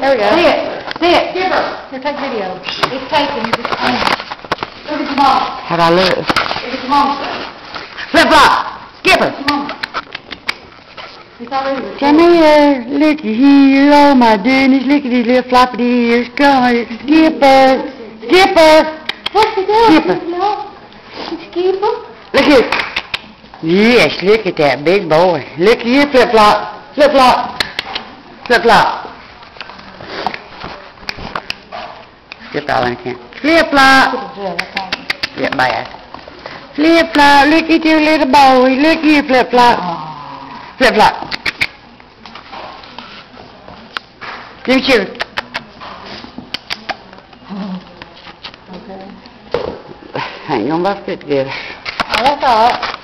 There we go. See it, see it. Give her. Here, take video. It's taken, Look at your mom, How'd I look? look at your mom. Flip flop, skipper. Come on. It's already recorded. Come here, looky here, oh my goodness, look at these little floppy ears, come on, skipper, skipper, What's he doing? Skipper. Skipper? look here. Yes, look at that big boy. Look at here, flip flop, flip flop, flip flop. All in can. Flip flop. Yeah, that's all. Yeah, bye. Flip flop, look at your little boy, look here, flip flop, Oh. flip flop. Give me cheer. Okay. Hang on, let's get together. All right.